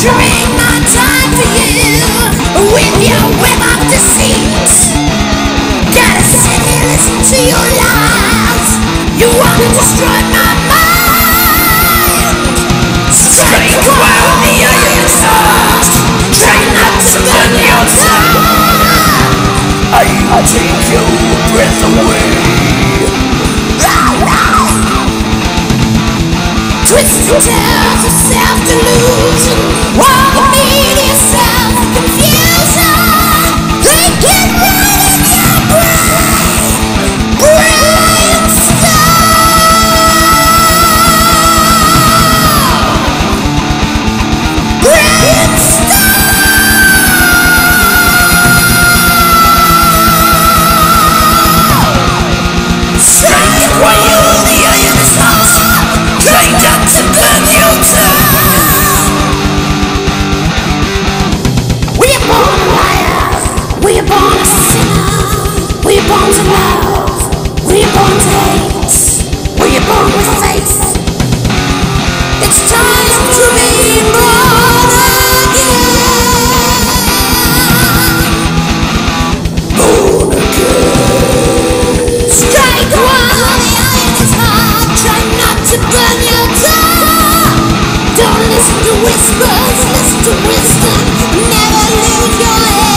During my time for you With your web of deceit. Gotta sit listen to your lies. You wanna destroy my mind. The Try not to burn I take your breath away. Of self-denial. What? Don't listen to whispers, listen to wisdom. Never lose your head.